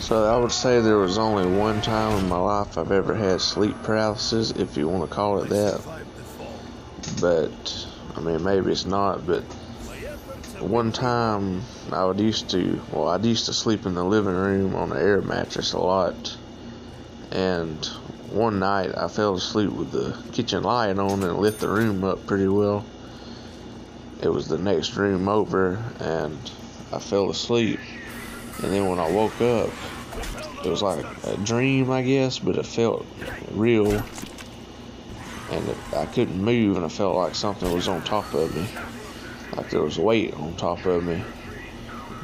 So I would say there was only one time in my life I've ever had sleep paralysis, if you want to call it that. But I mean, maybe it's not. But one time I would used to, well, I used to sleep in the living room on an air mattress a lot. And one night I fell asleep with the kitchen light on and lit the room up pretty well. It was the next room over, and I fell asleep. And then when I woke up, it was like a dream, I guess, but it felt real. And it, I couldn't move, and I felt like something was on top of me, like there was weight on top of me.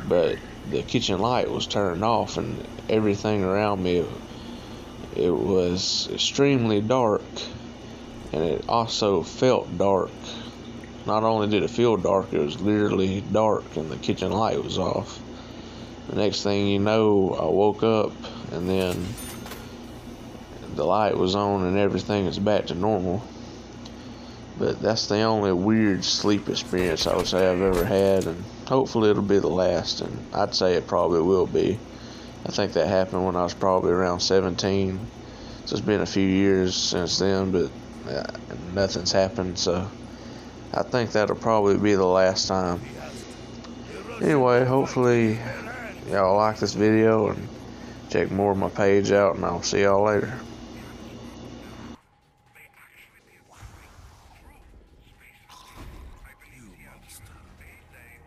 But the kitchen light was turned off, and everything around me, it was extremely dark, and it also felt dark. Not only did it feel dark, it was literally dark, and the kitchen light was off. The next thing you know, I woke up and then the light was on and everything is back to normal. But that's the only weird sleep experience I would say I've ever had, and hopefully it'll be the last. And I'd say it probably will be. I think that happened when I was probably around 17. So it's been a few years since then, but uh, nothing's happened, so I think that'll probably be the last time. Anyway, hopefully y'all like this video and check more of my page out and I'll see y'all later. You monster.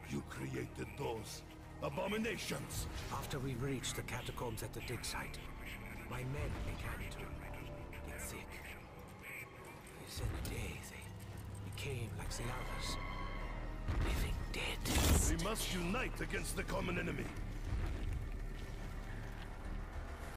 You created those abominations. After we reached the catacombs at the dig site, my men began to get sick. Within a day, they became like the others, living dead. We must unite against the common enemy.